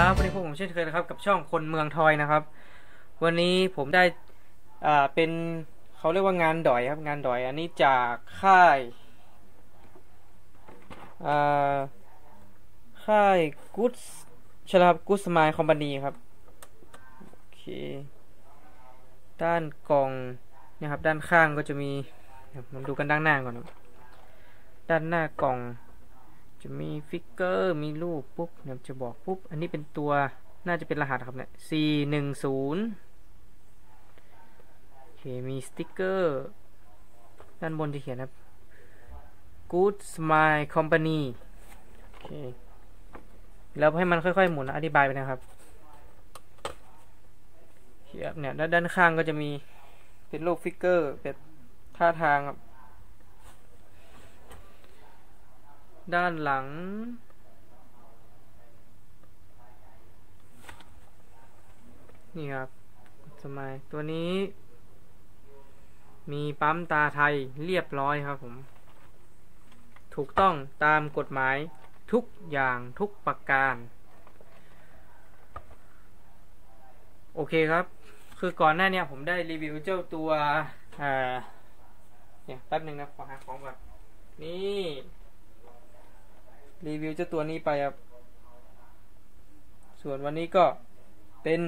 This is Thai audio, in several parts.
ครับวันนี้พวกผมเช่นเคยนะครับกับช่องคนเมืองทอยนะครับ วันนี้ผมได้อ่าเป็นเขาเรียกว่างานดอยครับงานดอย อันนี้จากค่ายอ่าค่ายกู๊ดใช่แล้วครับกู๊ดสมายคอมพานีครับโอเคด้านกล่องนะครับ ด้านข้างก็จะมีมาดูกันด้านหน้าก่อนครับด้านหน้ากล่อง จะมี figure มีรูปปุ๊บเนี่ยจะบอกปุ๊บ อันนี้เป็นตัวน่าจะเป็นรหัสครับเนี่ย C หนึ่งศูนย์โอเคมีสติกเกอร์ ด้านบนจะเขียนครับ Good Smile Company โอเคแล้วให้มันค่อยๆหมุนอธิบายไปนะครับเขียนเนี่ยด้านข้างก็จะมีเป็นรูป figure แบบท่าทางครับ ด้านหลัง นี่ครับสมัยตัวนี้ มีปั๊มตาไทยเรียบร้อยครับผม ถูกต้องตามกฎหมายทุกอย่างทุกประการ โอเคครับ คือก่อนหน้านี้ผมได้รีวิวเจ้าตัว อ่า เนี่ยแป๊บหนึ่งนะขอหาของก่อนนี่ รีวิวเจ้าตัวนี้ไปครับ ส่วนวันนี้ก็เป็น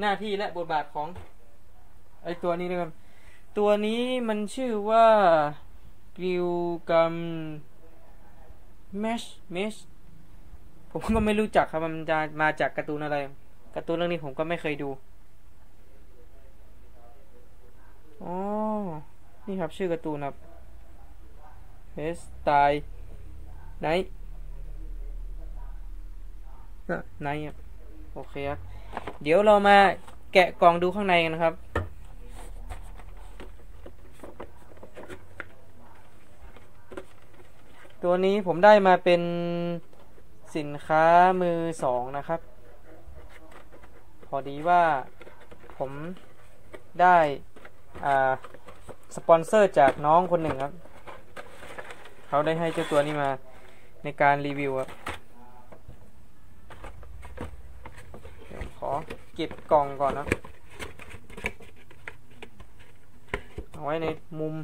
หน้าที่และบทบาทของ ไอตัวนี้นะครับ ตัวนี้มันชื่อว่ากิวกัมเมชเมชผมก็ไม่รู้จักครับ มันจะมาจากการ์ตูนอะไรการ์ตูนเรื่องนี้ผมก็ไม่เคยดูอ๋อนี่ครับชื่อการ์ตูนครับเฮสไตล์ ไนท์ไนโอเคครับ เดี๋ยวเรามาแกะกล่องดูข้างในกันนะครับ ตัวนี้ผมได้มาเป็นสินค้ามือสองนะครับ พอดีว่าผมได้สปอนเซอร์จากน้องคนหนึ่งครับ เขาได้ให้เจ้าตัวนี้มา ในการรีวิวครับเดี๋ยวขอเก็บกล่องก่อนนะเอาไว้ในมุม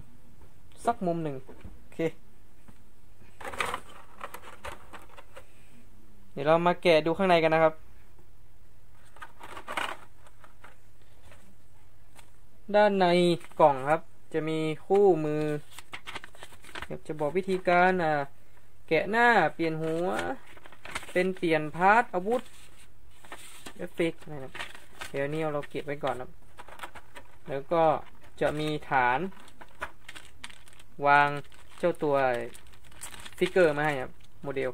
สักมุมหนึ่งโอเค เดี๋ยวเรามาแกะดูข้างในกันนะครับ ด้านในกล่องครับ จะมีคู่มือเดี๋ยวจะบอกวิธีการอ่า แกะหน้าเปลี่ยนหัว เป็นเปลี่ยน part อาวุธเอฟเฟกต์นะครับเดี๋ยวนี้เราเก็บไว้ก่อนครับแล้วก็จะมีฐาน วางเจ้าตัว figure มาให้ครับโมเดล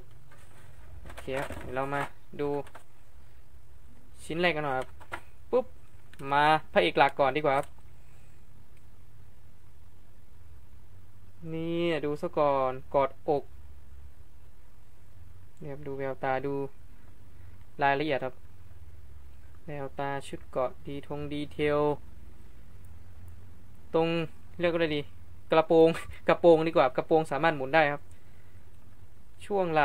โอเคครับเดี๋ยวเรามาดูชิ้นแรกกันหน่อยครับปุ๊บ มาพระเอกหลักก่อนดีกว่าครับ นี่ดูซะก่อนกอดอก นี่ยครับดูแววตาดูรายละเอียดครับแววตาชุดเกาะดีทงดีเทล ตรงเรียกว่าอะไรดี กระโปรงกระโปรงดีกว่ากระโปรงสามารถหมุนได้ครับ ช่วงไหล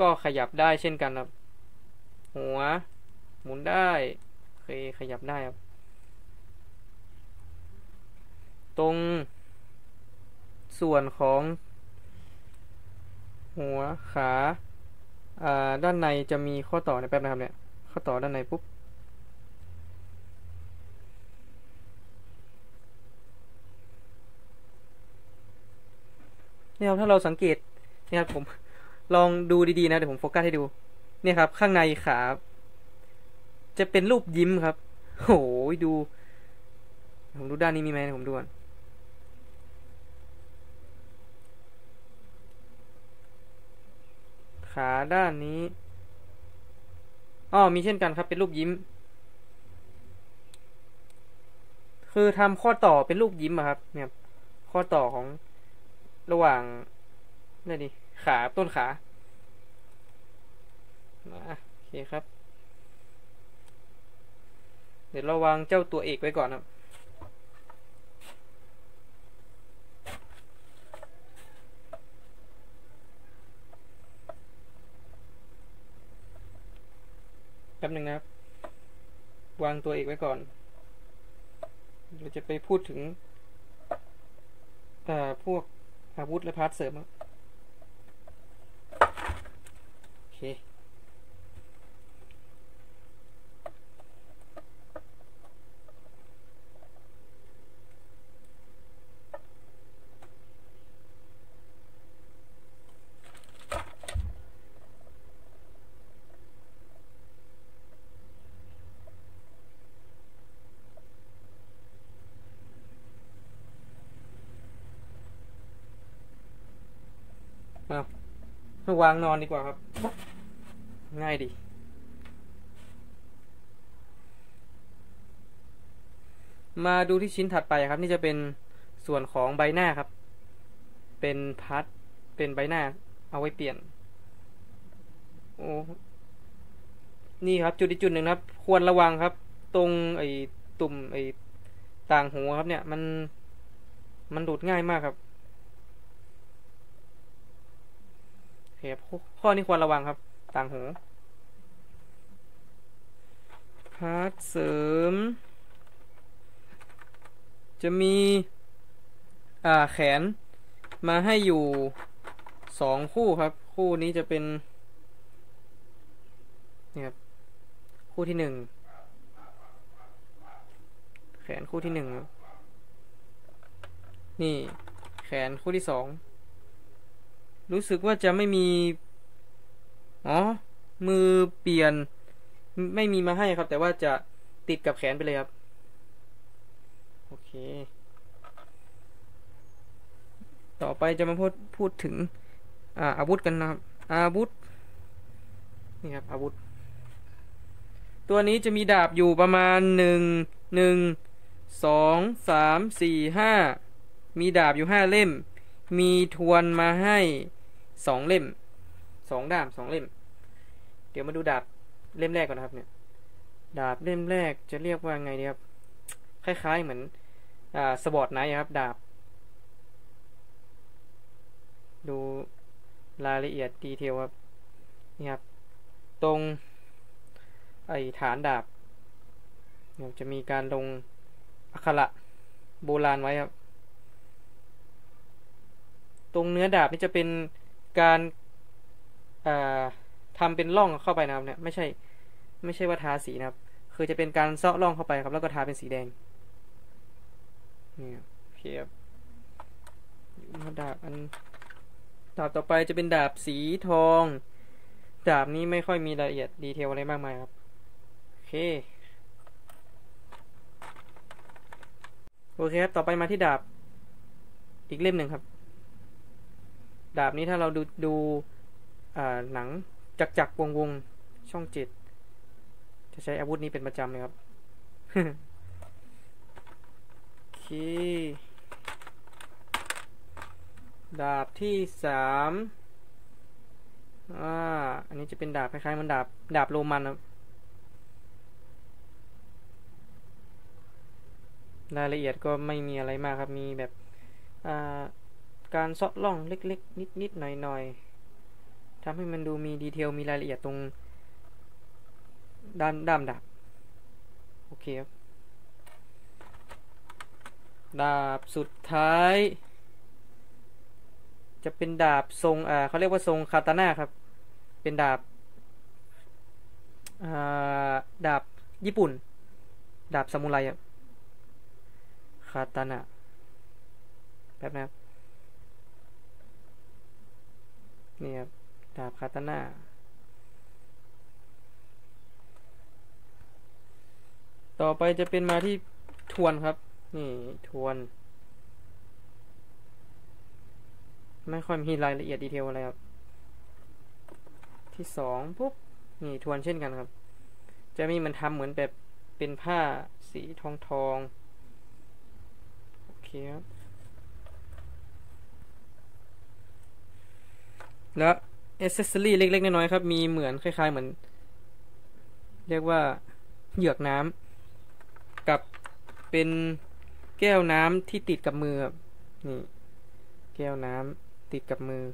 ก็ขยับได้เช่นกันครับ หัว หมุนได้เคยขยับได้ครับ ตรงส่วนของ หัวขาอ่าด้านในจะมีข้อต่อในแป๊บนะครับเนี่ย ข้อต่อด้านในปุ๊บนี่ครับถ้าเราสังเกตนี่ครับผมลองดูดีๆนะเดี๋ยวผมโฟกัสให้ดู เนี่ยครับ ข้างในขา จะเป็นรูปยิ้มครับโอ้ยดู ผมดูด้านนี้มีไหมผมดูก่อน ขาด้านนี้อ๋อมีเช่นกันครับ เป็นรูปยิ้ม คือทำข้อต่อเป็นรูปยิ้มอะครับ เนี่ย ข้อต่อของระหว่างนี่ดิขาต้นขามาโอเคครับ เดี๋ยวเราวางเจ้าตัวเอกไว้ก่อนครับ แป๊บหนึ่งนะครับ วางตัวเอกไว้ก่อน เราจะไปพูดถึงอ่พวกอาวุธและพาร์ทเสริมครับโอเค เอา มาวางนอนดีกว่าครับ ง่ายดี มาดูที่ชิ้นถัดไปครับ นี่จะเป็นส่วนของใบหน้าครับ เป็นพัดเป็นใบหน้า เอาไว้เปลี่ยน โอ้นี่ครับ จุดอีกจุดหนึ่งครับ ควรระวังครับ ตรงไอ้ตุ่มไอ้ต่างหูครับเนี่ย มันมันดูดง่ายมากครับ โอ เคครับข้อนี้ควรระวังครับ ต่างหูพาร์ทเสริม จะมีอ่าแขนมาให้อยู่สองคู่ครับ คู่นี้จะเป็นนี่ครับคู่ที่หนึ่งแขนคู่ที่หนึ่งนี่ แขนคู่ที่สอง รู้สึกว่าจะไม่มี อ๋อ มือเปลี่ยน ไม่มีมาให้ครับ แต่ว่าจะติดกับแขนไปเลยครับ โอเค ต่อไปจะมาพูดพูดถึงอาอาวุธกันนะครับ อาวุธ นี่ครับ อาวุธ ตัวนี้จะมีดาบอยู่ประมาณหนึ่ง หนึ่ง สอง สาม สี่ ห้า มีดาบอยู่ห้าเล่มมีทวนมาให้ สองเล่มสองด้ามสองเล่ม เดี๋ยวมาดูดาบเล่มแรกก่อนนะครับ เนี่ย ดาบเล่มแรกจะเรียกว่าไงดีครับ คล้ายๆเหมือน อ่า sword knight ครับ ดาบ ดูรายละเอียด detail ครับ นี่ครับ ตรง ไอฐานดาบเนี่ยจะมีการลงอักขระโบราณไว้ครับ ตรงเนื้อดาบนี่จะเป็น การทำเป็นร่องเข้าไปนะครับเนี่ยไม่ใช่ไม่ใช่ว่าทาสีนะครับ คือจะเป็นการเซาะร่องเข้าไปครับ แล้วก็ทาเป็นสีแดงนี่โอเคครับดาบอันดาบต่อไปจะเป็นดาบสีทอง ดาบนี้ไม่ค่อยมีรายละเอียดดีเทลอะไรมากมายครับโอเคโอเคครับต่อไปมาที่ดาบอีกเล่มหนึ่งครับ ดาบนี้ถ้าเราดูดูหนังจักจักวงวงช่องเจ็ดจะใช้อาวุธนี้เป็นประจำเลยครับโอเคดาบที่สามอ่า อันนี้จะเป็นดาบคล้ายๆมันดาบ ดาบโรมันครับ รายละเอียดก็ไม่มีอะไรมากครับ มีแบบ การเซาะล่องเล็กๆ นิดๆ หน่อยๆทำให้มันดูมีดีเทลมีรายละเอียดตรง ด้านด้ามดาบ โอเคครับ ดาบสุดท้าย จะเป็นดาบทรงอ่าเขาเรียกว่าทรงคาตาน่าครับ เป็นดาบอ่าดาบญี่ปุ่น ดาบซามูไรครับคาตานะแป๊บนะครับ นี่ครับดาบคาตานะต่อไปจะเป็นมาที่ทวนครับ นี่ทวน ไม่ค่อยมีรายละเอียดดีเทลอะไรครับ ที่สองปุ๊บนี่ทวนเช่นกันครับ จะมีมันทำเหมือนแบบเป็นผ้าสีทองทองโอเคครับ แล้วอเซสซอรี่เล็กๆน้อยๆครับ มีเหมือนคล้ายๆเหมือน เรียกว่าเหยือกน้ำกับเป็นแก้วน้ำที่ติดกับมือครับนี่แก้วน้ำติดกับมือ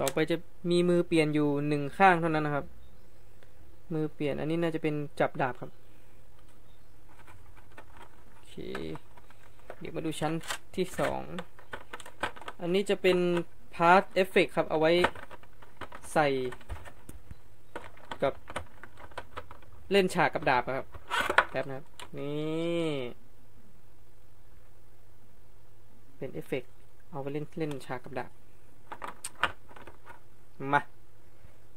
ตต่อไปจะมีมือเปลี่ยนอยู่หนึ่งข้างเท่านั้นนะครับ มือเปลี่ยนอันนี้น่าจะเป็นจับดาบครับโอเคเดี๋ยวมาดูชั้นที่สอง อันนี้จะเป็น part effect ครับ เอาไว้ใส่กับเล่นฉากกับดาบครับแป๊บนะครับ นี่ เป็นเอฟเฟกเอาไปเล่นเล่นฉากกับดาบ มา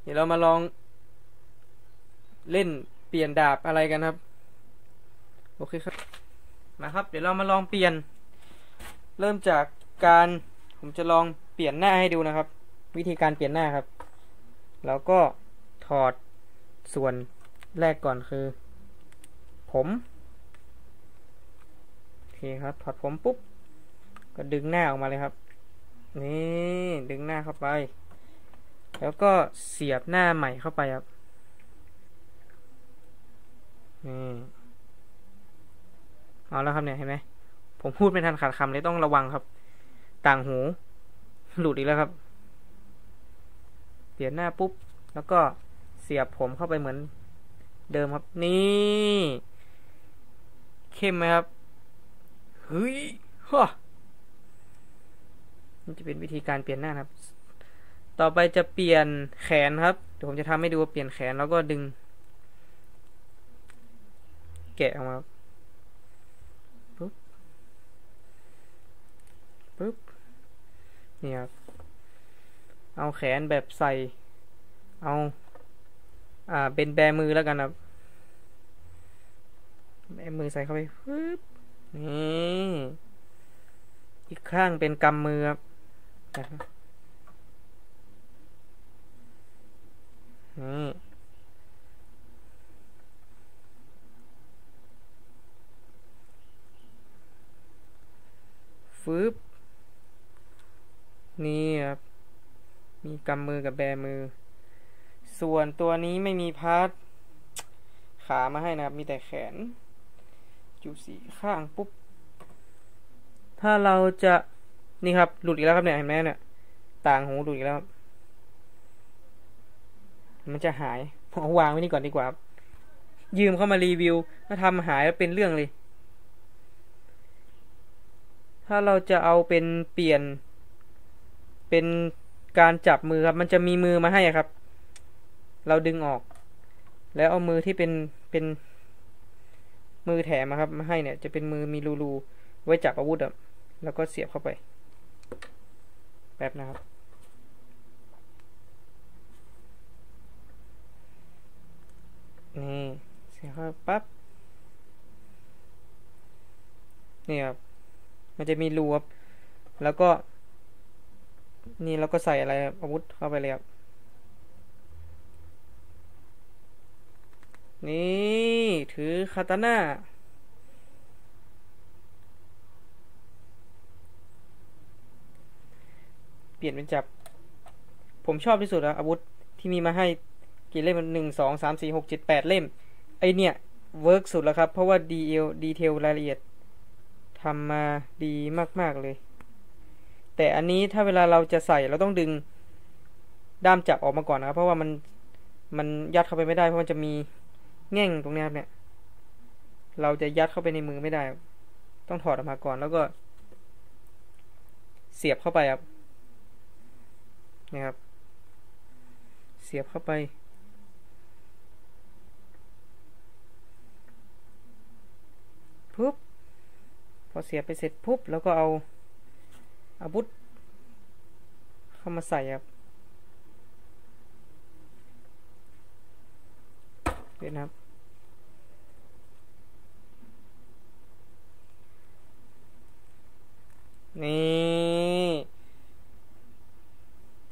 เดี๋ยวเรามาลอง เล่นเปลี่ยนดาบอะไรกันครับ โอเคครับ มาครับ เดี๋ยวเรามาลองเปลี่ยน เริ่มจากการ ผมจะลองเปลี่ยนหน้าให้ดูนะครับ วิธีการเปลี่ยนหน้าครับ แล้วก็ถอดส่วนแรกก่อนคือ ผมโอเคครับถอดผมปุ๊บ ก็ดึงหน้าออกมาเลยครับ นี่ดึงหน้าเข้าไป แล้วก็เสียบหน้าใหม่เข้าไปครับนี่เอาแล้วครับเนี่ยเห็นไหมผมพูดไม่ทันขาดคำเลยต้องระวังครับ ต่างหู หลุดอีกแล้วครับ เปลี่ยนหน้าปุ๊บ แล้วก็เสียบผมเข้าไปเหมือน เดิมครับ นี่ เข้มไหมครับ เฮ้ยฮ่านี่จะเป็นวิธีการเปลี่ยนหน้าครับ ต่อไปจะเปลี่ยนแขนครับ เดี๋ยวผมจะทำให้ดูว่าเปลี่ยนแขนแล้วก็ดึง แกะออกมาปุ๊บปุ๊บ นี่ครับ เอาแขนแบบใส่ เอา อ่า เป็นแบมือแล้วกันครับ แบมือใส่เข้าไปปึ๊บ นี่อีกข้างเป็นกำมือครับนะครับนี่ฟืบ นี่ครับ มีกำมือกับแบมือ ส่วนตัวนี้ไม่มีพาร์ทขามาให้นะครับ มีแต่แขนอยู่สีข้างปุ๊บ ถ้าเราจะนี่ครับ หลุดอีกแล้วครับเนี่ยเห็นไหมเนี่ย ต่างหูหลุดอีกแล้ว มันจะหายเอาวางไว้นี่ก่อนดีกว่า ยืมเข้ามารีวิวถ้าทำหายแล้วเป็นเรื่องเลย ถ้าเราจะเอาเป็นเปลี่ยน เป็นการจับมือครับ มันจะมีมือมาให้ครับ เราดึงออก แล้วเอามือที่เป็นเป็นมือแถมครับ มาให้เนี่ย จะเป็นมือมีรูๆไว้จับอาวุธอะแล้วก็เสียบเข้าไป แป๊บนะครับ นี่เสียบเข้าปั๊บนี่ครับ มันจะมีรูครับ แล้วก็ นี่เราก็ใส่อะไรอาวุธเข้าไปเลยครับ นี่ถือคาตาน่าเปลี่ยนเป็นจับ ผมชอบที่สุดอะอาวุธที่มีมาให้กี่เล่มมันหนึ่งสองสามสี่หกเจ็ดแปดเล่ม ไอ้เนี่ย work สุดแล้วครับ เพราะว่าดีเอล detail รายละเอียดทำมาดีมาก ๆ เลย แต่อันนี้ถ้าเวลาเราจะใส่เราต้องดึงด้ามจับออกมาก่อนนะครับเพราะว่ามันมันยัดเข้าไปไม่ได้เพราะมันจะมีแง่งตรงนี้ครับเนี่ย เราจะยัดเข้าไปในมือไม่ได้ ต้องถอดออกมาก่อนแล้วก็ เสียบเข้าไปครับนี่ครับ เสียบเข้าไป ปุ๊บพอเสียบไปเสร็จปุ๊บแล้วก็เอา อาวุธเข้ามาใส่ครับเห็นครับนี่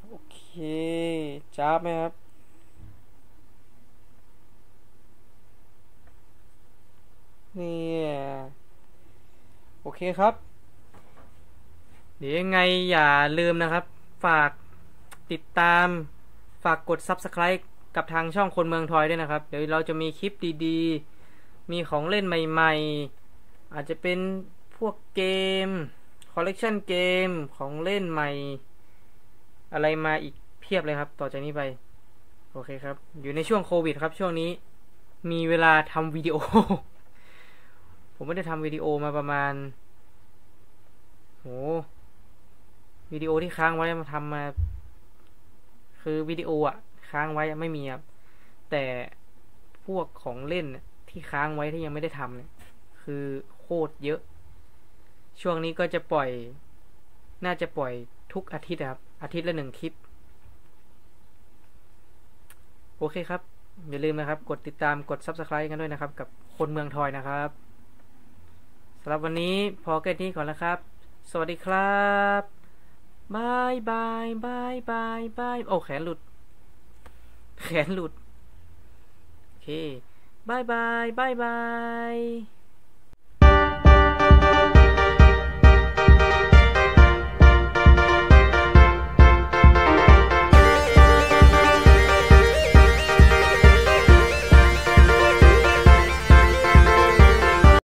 โอเคจ้าบไหมครับนี่โอเคครับ ดี๋ยวยังไงอย่าลืมนะครับ ฝากติดตามฝากกด Subscribe กับทางช่องคนเมืองทอยด้วยนะครับ เดี๋ยวเราจะมีคลิปดีๆ มีของเล่นใหม่ๆ อาจจะเป็นพวกเกม คอลเลกชันเกม ของเล่นใหม่ อะไรมาอีกเพียบเลยครับ ต่อจากนี้ไป โอเคครับ อยู่ในช่วงโควิดครับ ช่วงนี้ มีเวลาทำวิดีโอ ผมไม่ได้ทำวิดีโอมาประมาณโห วิดีโอที่ค้างไว้มาทำมา คือวิดีโออะค้างไว้ไม่มีครับแต่พวกของเล่นที่ค้างไว้ที่ยังไม่ได้ทำเนี่ย คือโคตรเยอะ ช่วงนี้ก็จะปล่อย น่าจะปล่อยทุกอาทิตย์ครับ อาทิตย์ละหนึ่งคลิป โอเคครับ อย่าลืมนะครับ กดติดตามกด Subscribe กันด้วยนะครับ กับคนเมืองทอยนะครับสำหรับวันนี้พอแค่นี้ก่อนแล้วครับ สวัสดีครับ bye bye bye bye bye โอ้แขนหลุด แขนหลุด โอเค bye bye bye bye